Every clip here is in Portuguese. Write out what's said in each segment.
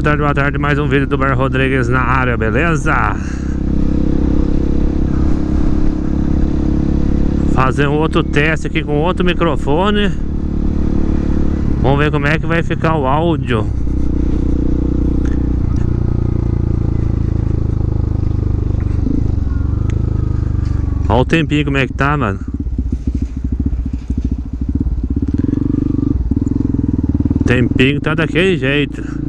Boa tarde, boa tarde, mais um vídeo do Bar Rodrigues na área, beleza? Fazer um outro teste aqui com outro microfone. Vamos ver como é que vai ficar o áudio. Olha o tempinho como é que tá, mano. Tempinho tá daquele jeito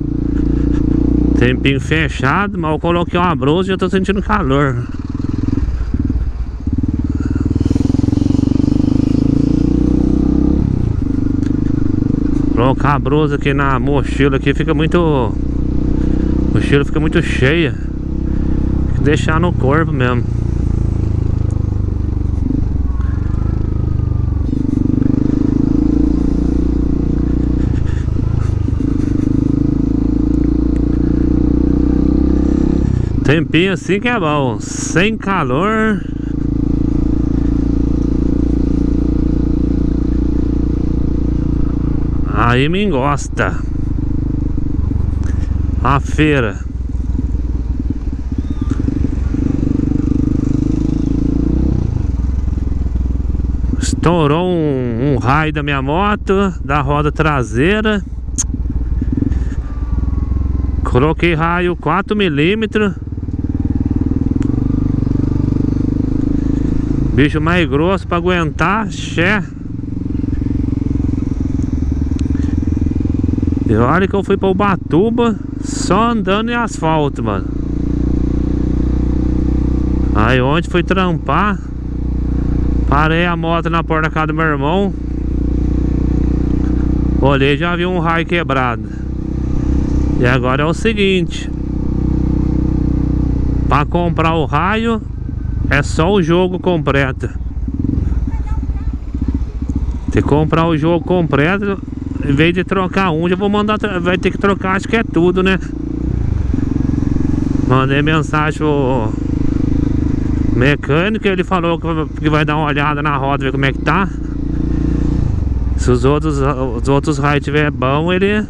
Tempinho fechado, eu coloquei uma blusa e já tô sentindo calor. Colocar a blusa aqui na mochila aqui fica muito... A mochila fica muito cheia. Tem que deixar no corpo mesmo Tempinho assim que é bom, sem calor. Aí me engosta. A feira. Estourou um, um raio da minha moto Da roda traseira. Coloquei raio 4 milímetros Bicho mais grosso pra aguentar, xé. E olha que eu fui pra Ubatuba Só andando em asfalto, mano. Aí onde fui trampar Parei a moto na porta da casa do meu irmão. Olhei já vi um raio quebrado. E agora é o seguinte. Para comprar o raio é só o jogo completo. Que comprar o jogo completo Em vez de trocar um, já vou mandar Vai ter que trocar, acho que é tudo, né? Mandei mensagem pro Mecânico, ele falou que vai dar uma olhada na roda Ver como é que tá. Se os outros, os outros raios tiver bom, ele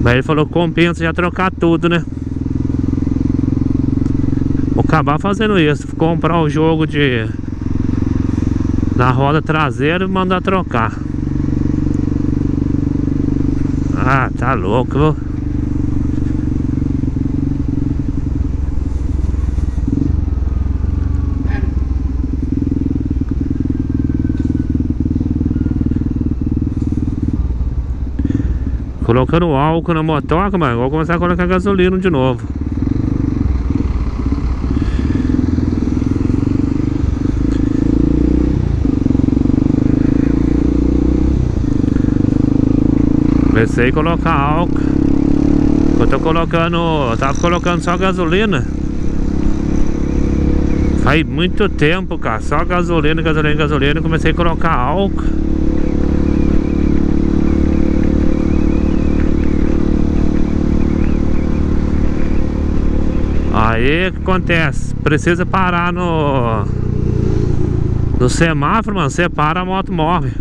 Mas ele falou que compensa já trocar tudo, né acabar fazendo isso Comprar o jogo de Na roda traseira e mandar trocar. Ah, tá louco Colocando álcool na motoca, mano Vou começar a colocar gasolina de novo Comecei a colocar álcool. Eu tô colocando eu Tava colocando só gasolina. Faz muito tempo, cara Só gasolina, gasolina, gasolina Comecei a colocar álcool. Aí o que acontece? Precisa parar no No semáforo, mano Você para, a moto morre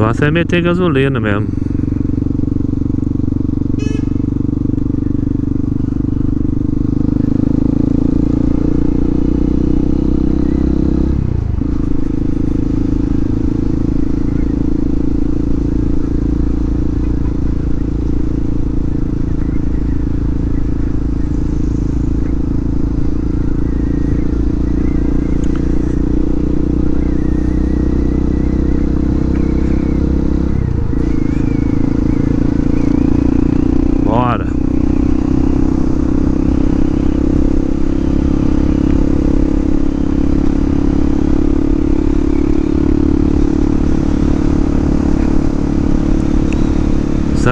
negócio é meter gasolina mesmo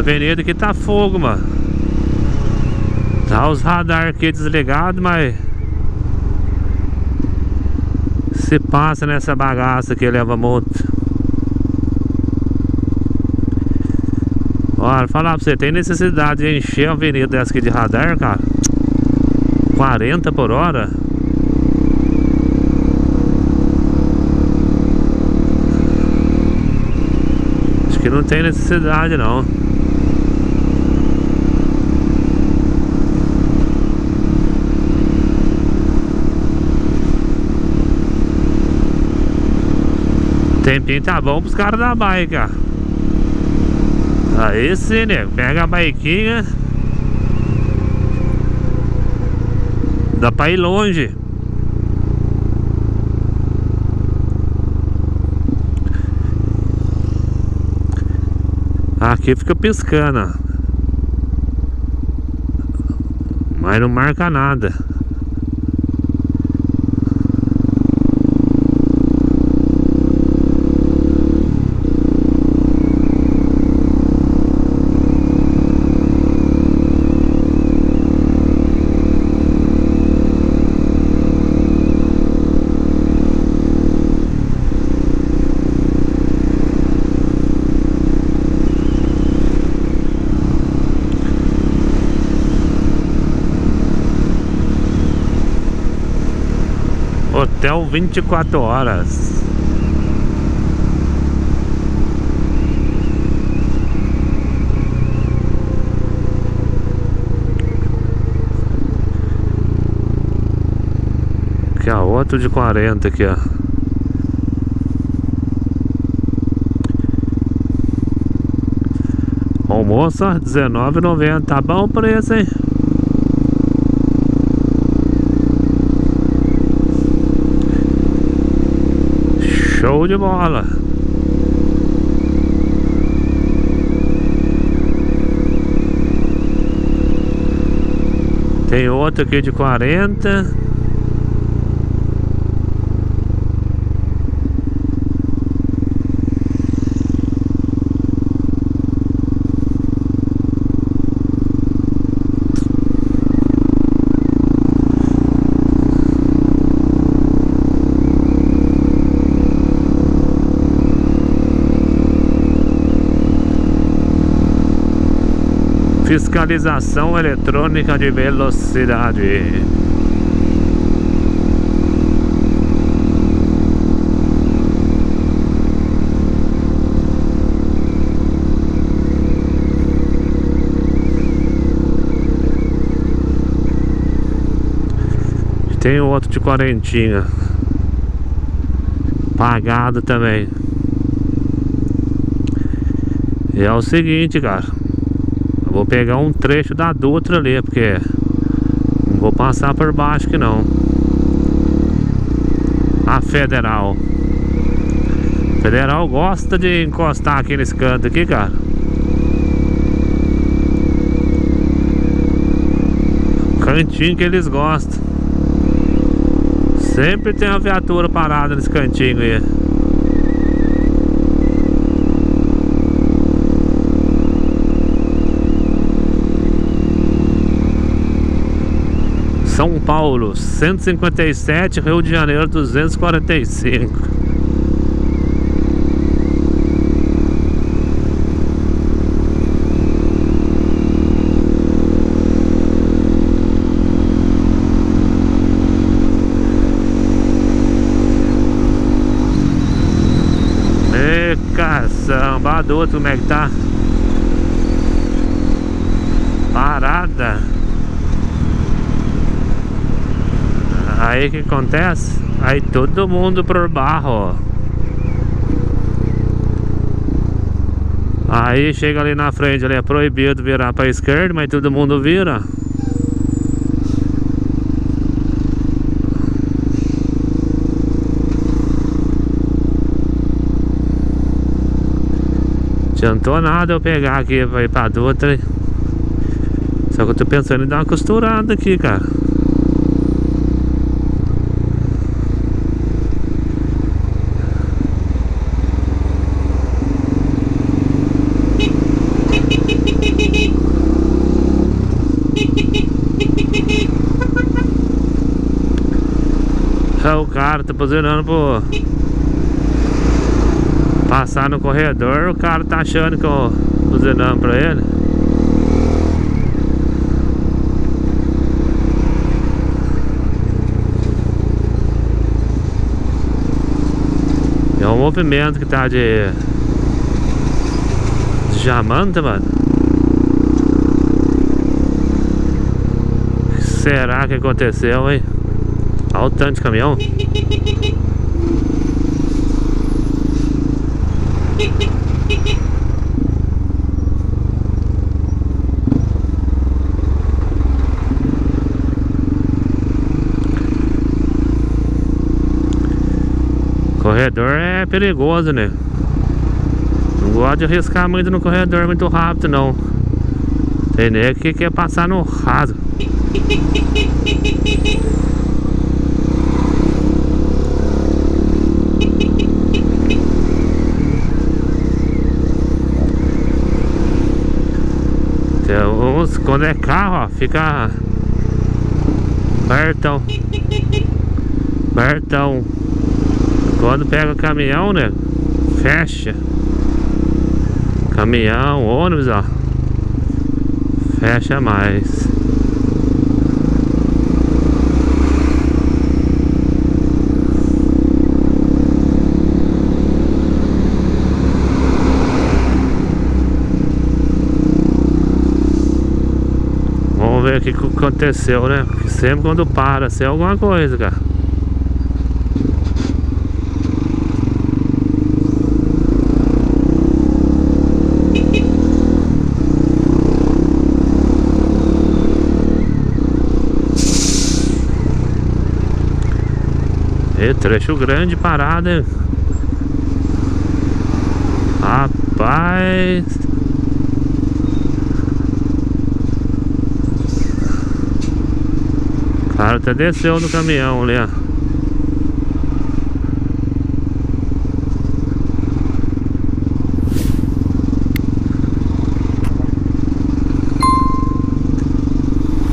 avenida aqui tá fogo, mano. Tá os radar aqui desligados, mas Se passa nessa bagaça que leva moto Olha, falar pra você, tem necessidade de encher a avenida dessa aqui de radar, cara? 40 por hora? Aqui não tem necessidade não. Tempinho tá bom pros caras da bike, ó. Aí sim, nego. Pega a baiquinha. Dá pra ir longe. Aqui fica piscando. Mas não marca nada. Hotel 24 horas. Aqui ó, outro de 40 aqui ó. Almoço R$19,90, tá bom o preço, hein? Show de bola. Tem outro aqui de 40 Fiscalização eletrônica de velocidade. Tem outro de quarentinha. Pagado também. É o seguinte, cara Vou pegar um trecho da Dutra ali, porque não vou passar por baixo que não. A Federal. Federal gosta de encostar aqui nesse canto aqui, cara. Cantinho que eles gostam. Sempre tem uma viatura parada nesse cantinho aí. São Paulo 157, Rio de Janeiro 245 E caçamba, adulto como é que tá? Parada Aí o que acontece? Aí todo mundo por barro, Aí chega ali na frente, ali é proibido virar para esquerda, mas todo mundo vira. Adiantou nada eu pegar aqui para ir pra Dutra. Só que eu tô pensando em dar uma costurada aqui, cara. o cara tá buzinando pro passar no corredor, o cara tá achando que eu buzinando pra ele. É um movimento que tá de Jamanta, mano. O que será que aconteceu, hein? Olha o tanto de caminhão. Corredor é perigoso, né? Não gosto de arriscar muito no corredor muito rápido, não. Tem nego que quer passar no raso. Tem uns, quando é carro, ó, fica pertão. Pertão. Quando pega caminhão, né? Fecha. Caminhão, ônibus, ó. Fecha mais. Vamos ver o que aconteceu, né? Porque sempre quando para, assim, é alguma coisa, cara. E trecho grande parada. Rapaz. O cara até desceu do caminhão ali, ó.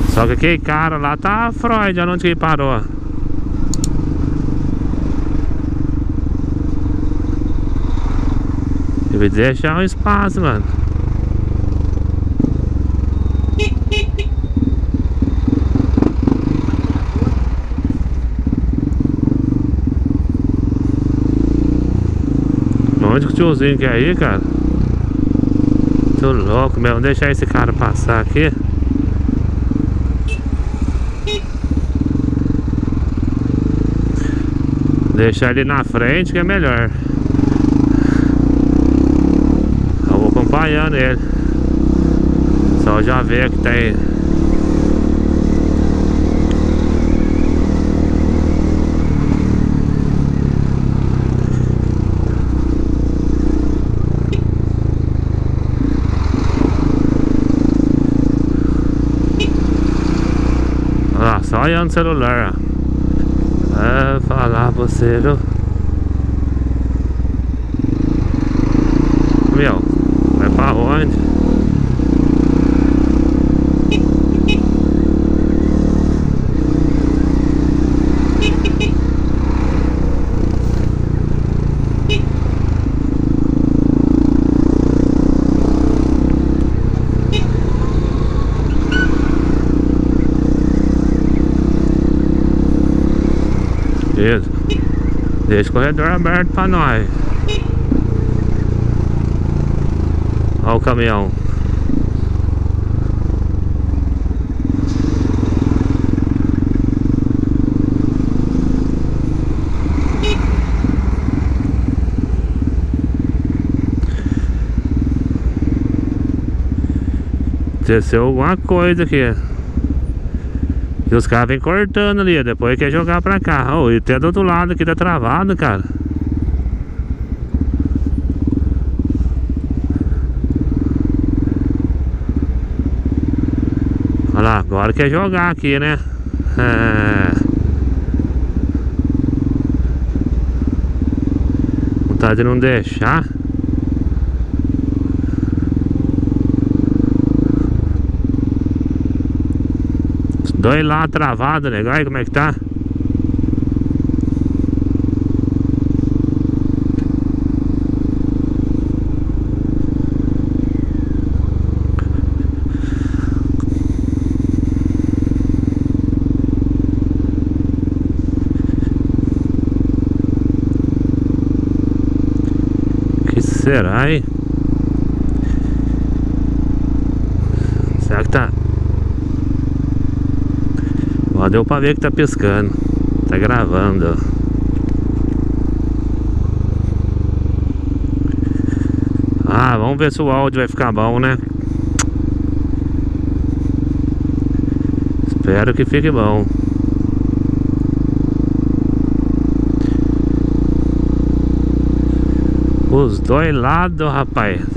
Só que aquele cara lá tá Freud, onde que ele parou? Deve deixar um espaço, mano. Onde que tiozinho quer ir, cara? Tô louco mesmo. Deixar esse cara passar aqui. Deixar ele na frente que é melhor. Eu vou acompanhando ele. Só já ver que tem. Olha o celular. É, falar pra você, viu? Meu, vai pra onde? Beleza. Deixa o corredor aberto pra nós. Olha o caminhão. Desceu alguma coisa aqui. Os caras vêm cortando ali, depois quer jogar pra cá. Oh, e até do outro lado aqui tá travado, cara. Olha lá, agora quer jogar aqui, né? É... Vontade de não deixar. Dois lá travado, né? Olha como é que tá. Que será, hein? Ó, deu pra ver que tá piscando. Tá gravando. Ah, vamos ver se o áudio vai ficar bom, né? Espero que fique bom. Os dois lados, rapaz.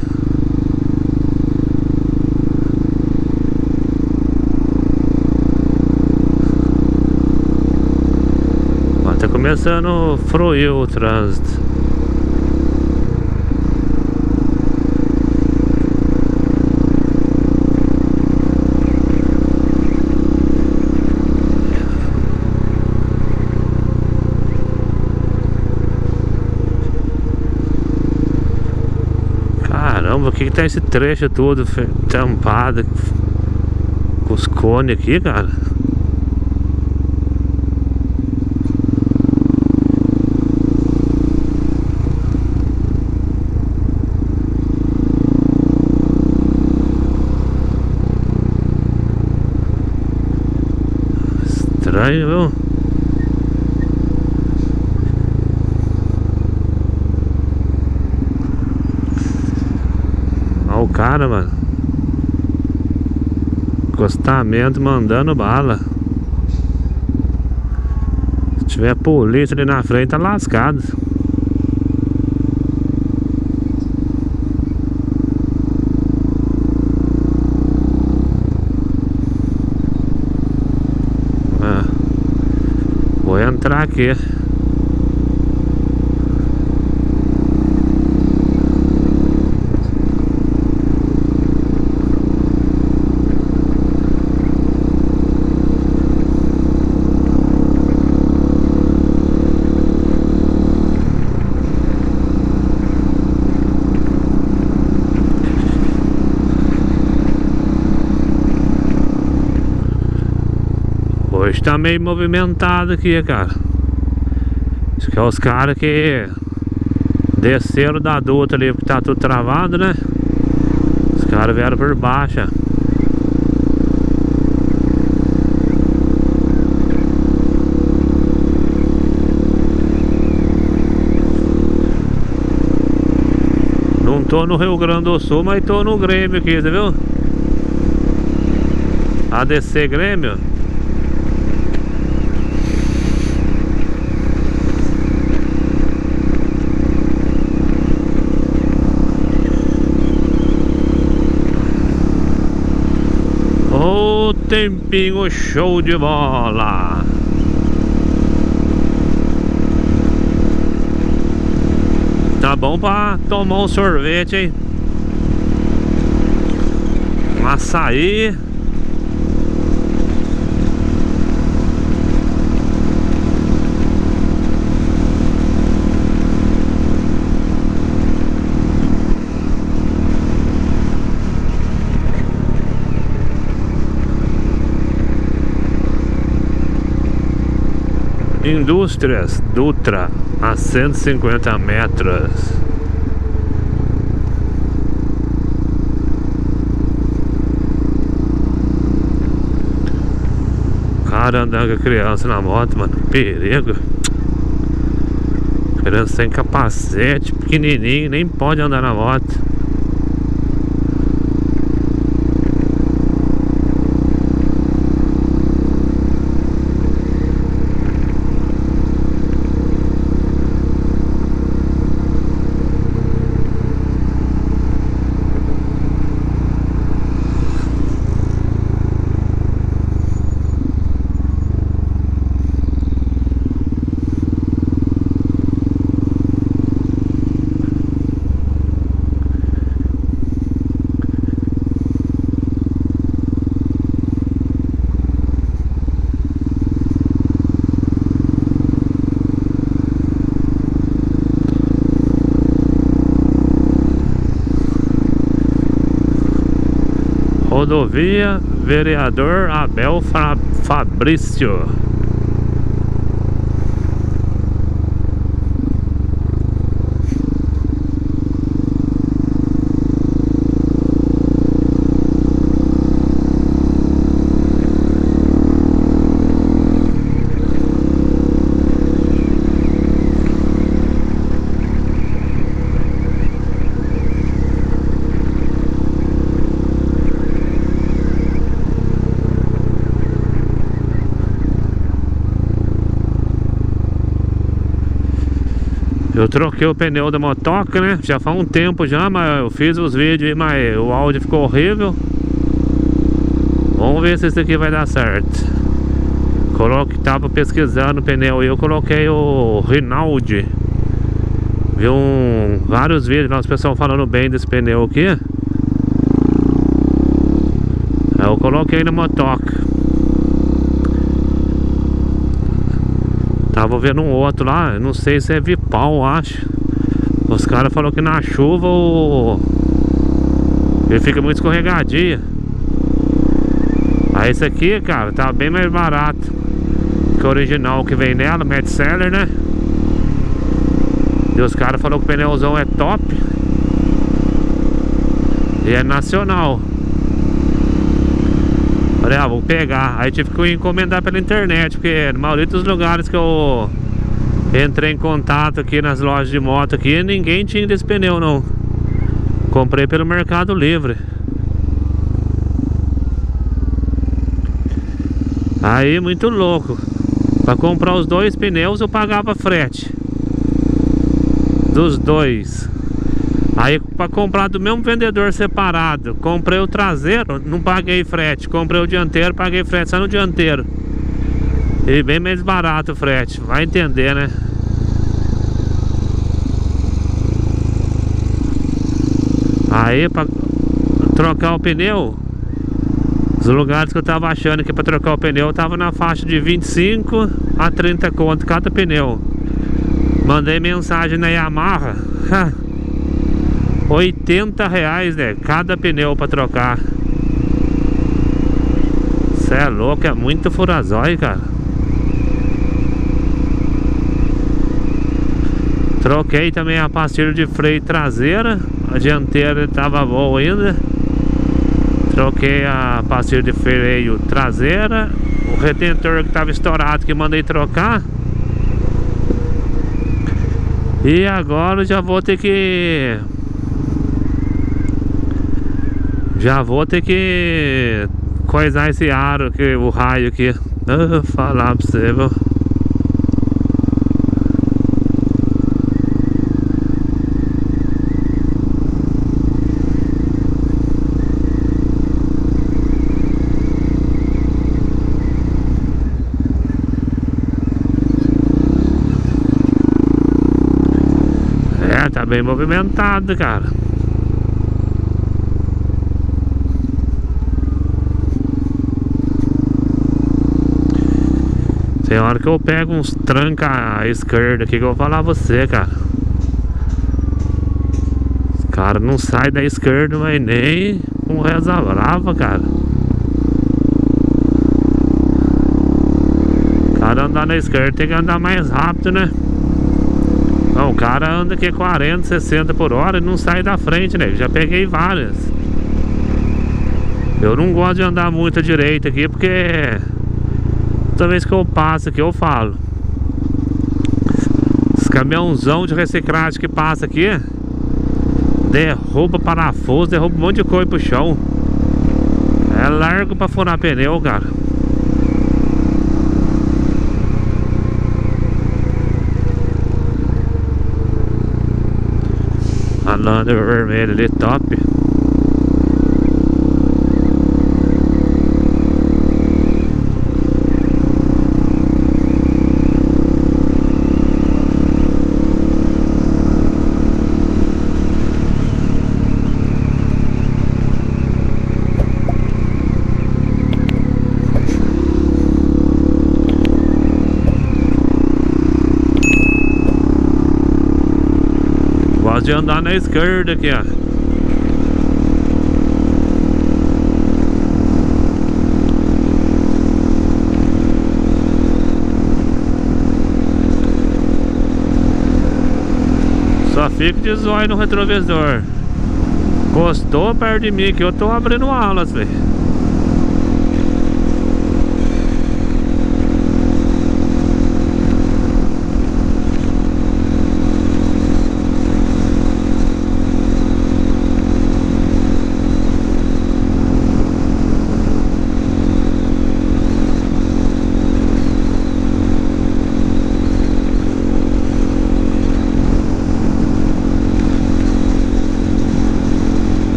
Ó, tá começando a fruir o trânsito. Caramba, o que, que tá esse trecho todo tampado com os cones aqui, cara? Estranho, viu? Olha o cara, mano. Acostamento mandando bala. Se tiver polícia ali na frente, tá lascado. Ah. Vou entrar aqui. Hoje tá meio movimentado aqui, cara. Acho que é os caras que desceram da duta ali, porque tá tudo travado, né? Os caras vieram por baixo. Não tô no Rio Grande do Sul, mas tô no Grêmio aqui, você viu? ADC Grêmio. Tempinho show de bola! Tá bom pra tomar um sorvete, hein? Um açaí. Indústrias Dutra a 150 metros. Cara andando com criança na moto, mano, perigo. Criança sem capacete, pequenininho, nem pode andar na moto. Rodovia Vereador Abel Fa- Fabrício. Eu troquei o pneu da motoca, né? Já faz um tempo já, mas eu fiz os vídeos mas o áudio ficou horrível. Vamos ver se isso aqui vai dar certo. Coloque, tava pesquisando o pneu e eu coloquei o Rinaldi. Vi um, vários vídeos os pessoal falando bem desse pneu aqui. Eu coloquei na motoca. Tava vendo um outro lá, não sei se é Vipal, acho. Os caras falaram que na chuva o... ele fica muito escorregadia. Aí esse aqui, cara, tá bem mais barato que o original que vem nela, Mad Seller, né? E os caras falaram que o pneuzão é top. E é nacional. Falei, ah, vou pegar. Aí tive que encomendar pela internet, porque na maioria dos lugares que eu entrei em contato aqui nas lojas de moto aqui, ninguém tinha desse pneu não. Comprei pelo Mercado Livre. Aí, muito louco. Para comprar os dois pneus eu pagava frete. Dos dois. Aí para comprar do mesmo vendedor separado, comprei o traseiro, não paguei frete. Comprei o dianteiro, paguei frete só no dianteiro. E bem mais barato o frete, vai entender, né? Aí para trocar o pneu, os lugares que eu tava achando que para trocar o pneu tava na faixa de 25 a 30 conto cada pneu. Mandei mensagem na Yamaha. 80 reais, né? Cada pneu pra trocar. Cê é louco, é muito furazói, cara. Troquei também a pastilha de freio traseira. A dianteira tava boa ainda. Troquei a pastilha de freio traseira. O retentor que tava estourado que mandei trocar. E agora já vou ter que Já vou ter que coisar esse aro aqui, o raio aqui. Ah, falar pra você, viu? É, tá bem movimentado, cara. Tem hora que eu pego uns tranca à esquerda aqui que eu vou falar você, cara. Os caras não saem da esquerda, mas nem com reza brava, cara. O cara andar na esquerda tem que andar mais rápido, né? Não, o cara anda aqui 40, 60 por hora e não sai da frente, né? Já peguei várias. Eu não gosto de andar muito à direita aqui porque Toda vez que eu passo aqui eu falo. Esse caminhãozão de reciclagem que passa aqui Derruba parafuso, derruba um monte de coisa pro chão. É largo pra furar pneu, cara. A vermelho ali, top de andar na esquerda aqui, ó. Só fico de zóio no retrovisor. Gostou perto de mim que eu tô abrindo alas, velho.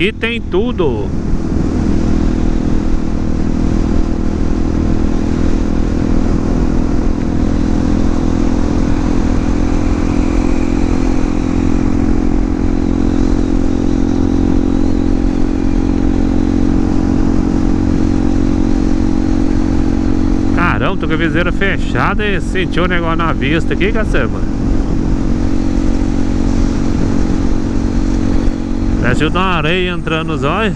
Aqui tem tudo. Caramba, tô com a viseira fechada e sentiu o negócio na vista aqui, caceba. Parece uma areia entrando nos olhos.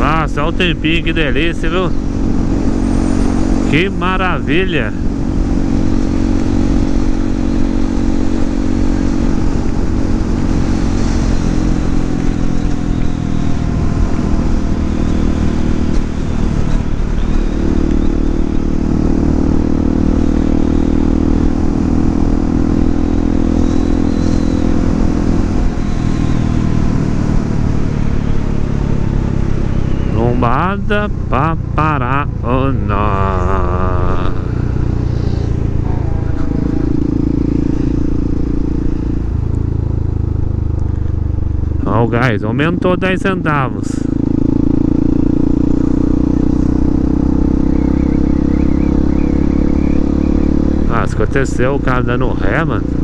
Nossa, olha o tempinho, que delícia, viu? Que maravilha! Ou não Ó o gás, aumentou 10 centavos. Ah, aconteceu o cara dando ré, mano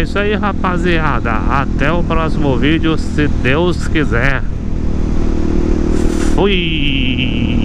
é isso aí rapaziada. Até o próximo vídeo Se Deus quiser. Fui